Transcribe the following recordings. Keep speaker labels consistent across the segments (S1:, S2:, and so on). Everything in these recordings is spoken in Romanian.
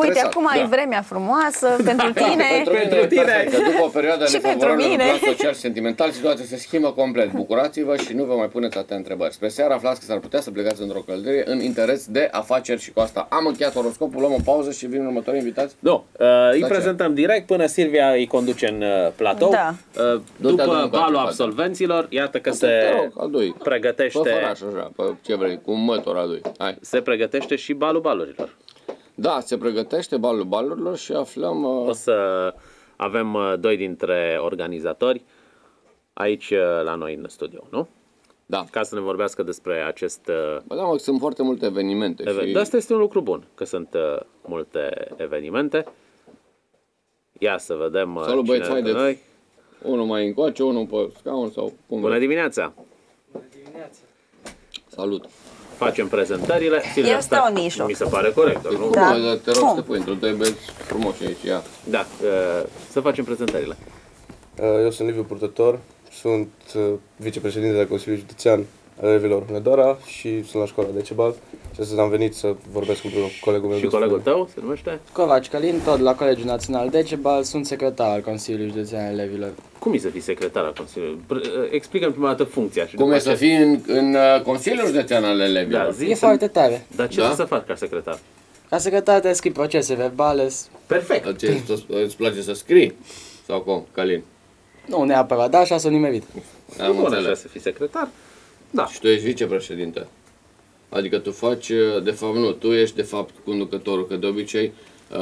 S1: Uite,
S2: stresat.
S1: acum e vremea frumoasă pentru tine.
S2: Pentru mine,
S3: Pentru tine.
S2: perfect, că după o perioadă
S1: Și pentru
S2: nefavorabilă în
S1: mine.
S2: plan social și sentimental, situația se schimbă complet. Bucurați-vă și nu vă mai puneți atâtea întrebări. Spre seara aflați că s-ar putea să plecați într-o călătorie în interes de afaceri și cu asta am încheiat horoscopul, luăm o pauză și vin următorii invitați.
S3: Nu, uh, îi
S2: ce?
S3: prezentăm direct până Silvia îi conduce în uh, platou.
S1: Da.
S3: Uh,
S2: Du-te, adu-mi
S3: după
S2: încoace,
S3: balul
S2: frate.
S3: absolvenților, iată că
S2: Te
S3: se
S2: rog, adui. Pe
S3: pregătește,
S2: făraș așa, pe ce vrei, cu un mător adui. Hai.
S3: se pregătește și balul balurilor.
S2: Da, se pregătește balul balurilor și aflăm...
S3: O
S2: Uh,
S3: să avem uh, doi dintre organizatori aici uh, la noi în studio, nu?
S2: da.
S3: Ca să ne vorbească despre acest uh,
S2: Bă, da, mă, sunt foarte multe evenimente
S3: event.
S2: și
S3: Dar asta este un lucru bun, că sunt uh, multe evenimente. Ia să vedem uh,
S2: Salut,
S3: cine
S2: băieți,
S3: dintre
S2: haideți.
S3: noi.
S2: unul mai încoace, unul pe scaun sau cum
S3: Bună
S2: vrei.
S3: dimineața!
S2: Salut.
S3: Facem prezentările. Silvia,
S1: Eu stau
S3: stai.
S1: în mijloc.
S3: Mi se pare corect, nu?
S1: Da.
S2: Bă, dar te rog
S1: Cum?
S2: să te pui într-o doi băieți frumoși aici, ia.
S3: Da, uh, să facem prezentările.
S4: Uh, Eu sunt Liviu Purtător, sunt uh, vicepreședinte al Consiliului Județean al elevilor Hunedoara și sunt la școala Decebal și astăzi am venit să vorbesc cu colegul meu
S3: Și
S4: despre-
S3: colegul tău se numește?
S5: Covaci Călin, tot la Colegiul Național Decebal, sunt secretar al Consiliului Județean al Elevilor.
S3: Cum e să fii secretar al Consiliului? Pr- uh, Explică-mi prima dată funcția. Și
S2: Cum
S3: după
S2: e să
S3: aceea-
S2: fii în, în uh, Consiliul Județean al elevilor?
S3: Da, zi,
S5: E
S3: să-
S5: foarte tare.
S3: Dar ce
S2: Da?
S3: trebuie să faci ca secretar?
S5: Ca secretar trebuie să scrii procese verbale, s-
S3: Perfect.
S2: Dar ce, îți, îți place să scrii? Sau cum, Calin?
S5: nu neapărat, dar așa sunt nimerit.
S2: Am
S3: Bun, așa
S2: înțeles.
S3: să fii secretar. Da.
S2: Și tu ești vicepreședinte. Adică tu faci, uh, de fapt nu, tu ești de fapt conducătorul, că de obicei uh,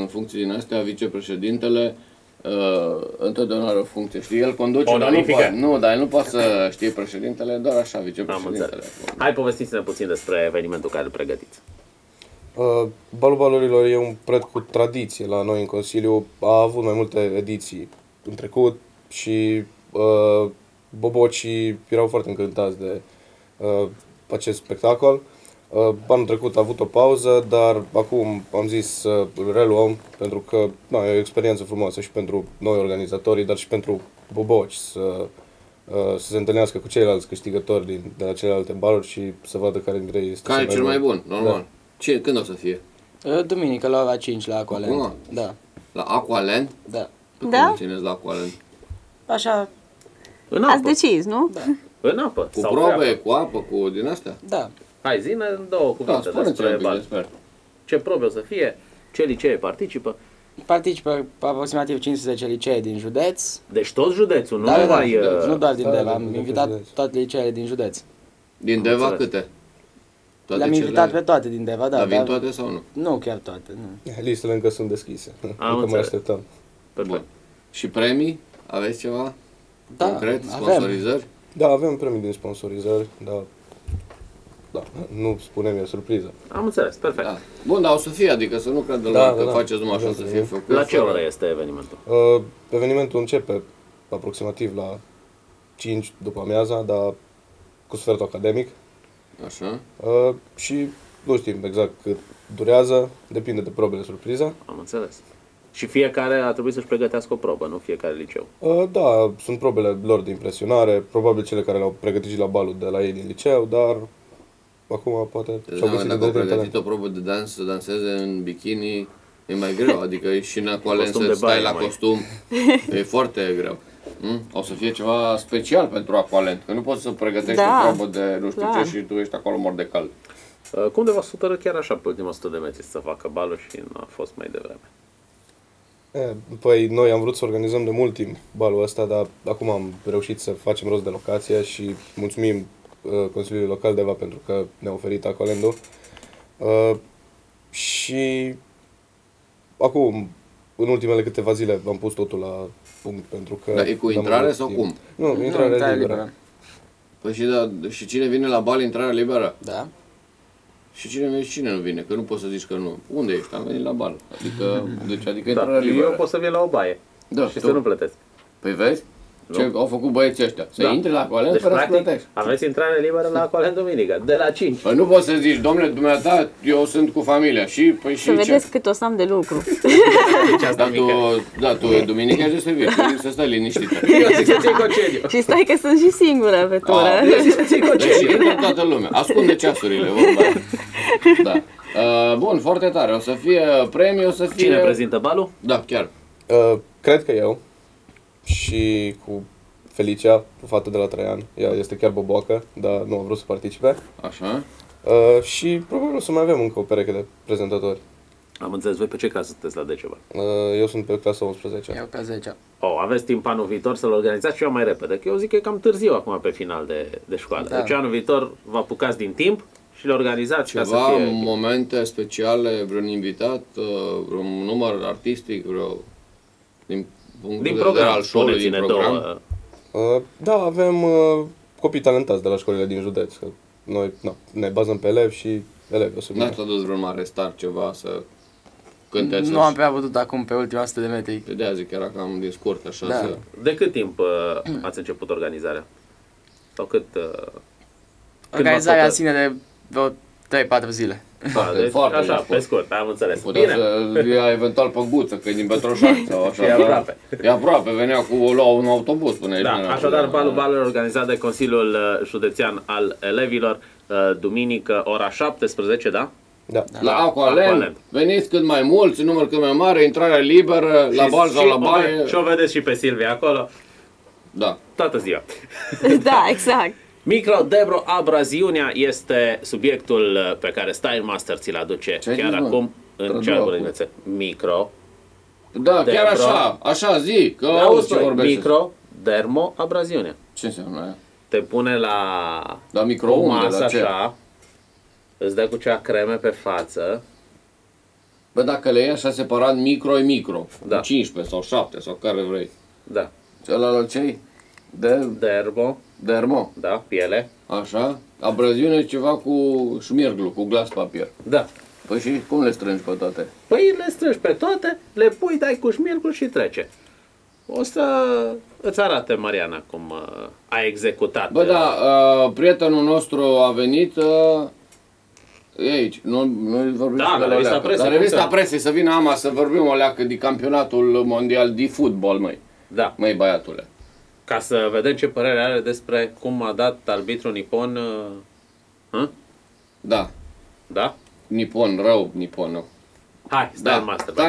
S2: în funcții din astea vicepreședintele uh, întotdeauna are o funcție, știi, el conduce, dar nu,
S3: Onorifică.
S2: poate, nu, dar el nu poate să știe președintele, doar așa,
S3: Am
S2: vicepreședintele.
S3: înțeles. Hai povestiți-ne puțin despre evenimentul care îl pregătiți.
S4: Uh, Balul Balurilor e un proiect cu tradiție la noi în Consiliu. A avut mai multe ediții în trecut și uh, bobocii erau foarte încântați de uh, acest spectacol. Uh, anul trecut a avut o pauză, dar acum am zis să îl reluăm pentru că na, e o experiență frumoasă și pentru noi organizatorii, dar și pentru boboci să, uh, să se întâlnească cu ceilalți câștigători din, de la celelalte baluri și să vadă care dintre ei este
S2: Care e cel mai bun,
S4: Da.
S2: normal. Ce, când o să fie?
S5: Uh, Duminică la ora 5 la Aqualand.
S2: Acum?
S5: Da,
S2: La Aqualand?
S5: da.
S1: Da?
S2: Cum țineți la Aqualand?
S5: Așa,
S3: În
S1: Ați
S3: apă.
S1: decis, nu?
S3: În apă.
S2: Cu
S3: sau pe
S2: probe,
S3: apă.
S2: cu apă, cu din astea?
S5: da.
S3: Hai, zi în două
S2: Da,
S3: cuvinte
S2: spuneți un
S3: despre
S2: pic
S3: bal.
S2: despre.
S3: Ce probe o să fie, ce licee participă.
S5: Participă aproximativ 15 licee din județ.
S3: Deci tot județul, nu
S5: Da, da, da,
S3: numai... uh,
S5: nu doar din
S4: da,
S5: Deva,
S4: da,
S5: am
S4: din
S5: invitat
S4: județ.
S5: toate liceele din județ.
S2: Din Deva
S3: înțeles.
S2: câte? Toate
S5: Le-am
S2: cele-
S5: invitat pe toate din Deva, da.
S2: Dar vin
S5: dar-
S2: toate sau nu?
S5: Nu chiar toate, nu.
S4: Listele încă sunt deschise. Încă mai
S3: înțeles.
S4: așteptăm.
S3: Perfect.
S2: Bun. Și premii? Aveți ceva
S5: Da,
S2: concret?
S5: avem.
S2: Sponsorizări?
S4: Da, avem premii din sponsorizări, dar da, nu spunem, e surpriză.
S3: Am înțeles, perfect.
S2: Da. Bun, dar o să fie, adică să nu creadă
S4: Da,
S2: lumea
S4: da,
S2: că
S4: da.
S2: faceți numai așa
S4: Da,
S2: să
S4: da.
S2: fie făcut.
S3: La ce
S2: fără-
S3: oră este evenimentul?
S4: Uh, evenimentul începe aproximativ la 5 după amiaza, dar cu sfertul academic
S2: Așa.
S4: uh, și nu știm exact cât durează, depinde de probele surpriză.
S3: Am înțeles. Și fiecare a trebuit să-și pregătească o probă, nu fiecare liceu.
S4: Uh, da, sunt probele lor de impresionare, probabil cele care le-au pregătit și la balul de la ei din liceu, dar acum poate
S2: Deci,
S4: și-au
S2: dacă
S4: găsit
S2: au
S4: de de
S2: pregătit
S4: talent.
S2: o probă de dans, să danseze în bikini, e mai greu, adică e și în Aqualen
S3: Costum
S2: să
S3: de
S2: stai
S3: baie,
S2: la
S3: mai.
S2: costum, e foarte greu. Mm? O să fie ceva special pentru Aqualent, că nu poți să pregătești
S1: Da,
S2: o probă de nu știu
S1: clar.
S2: ce și tu ești acolo mor de cald.
S3: Uh, Cum de v-ați hotărât chiar așa pe ultima 100 de metri să facă balul și nu a fost mai devreme?
S4: E, Păi noi am vrut să organizăm de mult timp balul ăsta, dar acum am reușit să facem rost de locație și mulțumim uh, Consiliului Local Deva pentru că ne-a oferit Aqualendul. Uh, și acum, în ultimele câteva zile, am pus totul la punct pentru că...
S2: Dar e cu
S4: n-am
S2: intrare
S4: avut
S2: sau
S4: timp.
S2: cum?
S4: Nu,
S5: Nu,
S4: intrare
S5: intrare
S4: liberă.
S5: liberă.
S2: Păi și, da, și cine vine la bal, intrarea liberă?
S5: Da.
S2: Și cine vine și cine nu vine? Că nu poți să zici că nu. Unde ești? Am venit la bal. Adică, deci, adică
S3: Da,
S2: intrarea liberă.
S3: eu pot să vin la o baie
S2: Da,
S3: și
S2: tu.
S3: să nu plătesc.
S2: Păi vezi? Ce au făcut băieții ăștia? Să
S3: Da.
S2: intri la Coalen
S3: Deci,
S2: fără să
S3: practic,
S2: plătești.
S3: aveți intrare liberă la Coalen Duminică, de la 5.
S2: Păi nu poți să zici, domnule, dumneata, eu sunt cu familia și, păi și
S1: Să
S2: ce?
S1: vedeți cât o să am de lucru.
S3: Deci asta
S2: Dar tu,
S3: mică.
S2: da, tu e duminică ești să vii, tu zici să stai liniștită.
S3: Eu zic să ții concediu.
S1: și stai că sunt și singură pe tură.
S2: Ah,
S3: Eu zic să ții
S2: Deci
S3: concediu.
S2: intră toată lumea. Ascunde ceasurile, vorba aia. Da. Uh, bun, foarte tare. O să fie premiu, o să fie...
S3: Cine prezintă balul?
S2: Da, chiar.
S4: Uh, cred că eu și cu Felicia, o fată de la Traian. Ea este chiar boboacă, dar nu a vrut să participe.
S2: Așa.
S4: Uh, și probabil o să mai avem încă o pereche de prezentatori.
S3: Am înțeles, voi pe ce clasă sunteți la Decebal?
S4: Uh, eu sunt pe clasa 11.
S5: Eu pe 10.
S3: Oh, aveți timp anul viitor să-l organizați și eu mai repede, că eu zic că e cam târziu acum pe final de, de școală.
S5: Da.
S3: Deci anul viitor vă apucați din timp și le organizați ca să
S2: Ceva
S3: fie...
S2: momente speciale, vreun invitat, uh, vreun număr artistic, vreo... Din punctul
S3: Din
S2: de vedere
S3: program,
S2: al show-ului, din
S3: spuneți-ne
S2: program.
S3: două.
S4: Uh, da, avem uh, copii talentați de la școlile din județ. Că noi na, ne bazăm pe elevi și elevi o să vină.
S2: N-ați adus vreun mare star ceva să cânteți?
S5: Nu am prea putut acum pe ultima 100 de metri.
S2: De aia zic, era cam din scurt, așa
S5: Da.
S2: să...
S3: De cât timp uh, ați început organizarea? Sau cât... Uh,
S5: Organizarea în
S3: v-ați
S5: sine de vreo 3-4 zile.
S2: Foarte,
S3: deci,
S2: foarte
S3: așa,
S2: mult.
S3: pe scurt, am înțeles.
S2: Putea
S3: Bine,
S2: să ia eventual pe guță, că e din Petroșani sau așa.
S3: E aproape.
S2: E aproape, venea cu o lua un autobuz până aici.
S3: Da,
S2: nu era
S3: așadar,
S2: problemă.
S3: balul balul organizat de Consiliul uh, Județean al Elevilor, uh, duminică, ora 17, da?
S4: Da.
S2: La
S3: Aqualand.
S2: Aqualand, veniți cât mai mulți, număr cât mai mare, intrarea liberă, la
S3: Și-
S2: bal sau
S3: și
S2: la
S3: o ve-
S2: baie.
S3: Și o vedeți și pe Silvia acolo,
S2: Da.
S3: toată ziua.
S1: da, exact.
S3: Micro Debro Abraziunea este subiectul uh, pe care Style Master ți-l aduce
S2: Ce ai
S3: chiar
S2: zis, mă?
S3: acum în
S2: Trădău
S3: cea
S2: acum.
S3: dimineață. Micro,
S2: Da,
S3: De
S2: chiar
S3: bro.
S2: așa, așa zi, că auzi
S3: auzi,
S2: ce
S3: băi,
S2: vorbește.
S3: micro dermo abraziunea.
S2: Ce înseamnă aia?
S3: Te pune la
S2: La
S3: o
S2: microunde,
S3: masă
S2: la ce?
S3: așa, îți dă cu cea creme pe față,
S2: Bă, dacă le iei așa separat, micro e micro.
S3: Da.
S2: 15 sau 7 sau care vrei.
S3: da,
S2: Celălalt ce De
S3: dermo,
S2: dermo.
S3: da, piele,
S2: Așa. Abraziune e ceva cu șmirglu, cu glas papier.
S3: da.
S2: Păi și cum le strângi pe toate?
S3: Păi le strângi pe toate, le pui, dai cu șmirgul și trece. O să îți arate Mariana cum uh, a executat.
S2: Bă,
S3: uh,
S2: da, uh, prietenul nostru a venit uh, e aici, nu, nu vorbim
S3: Da,
S2: și de
S3: la
S2: la
S3: revista
S2: leacă.
S3: presei,
S2: La revista
S3: cum să-
S2: presei să vină ama să vorbim o leacă de campionatul mondial de fotbal, măi.
S3: Da,
S2: Măi, băiatule.
S3: Ca să vedem ce părere are despre cum a dat arbitru nipon. Uh, hă?
S2: Da,
S3: da?
S2: nipon, rău, nipon, nu.
S3: Hai, stai
S2: Da.
S3: master.
S2: Stai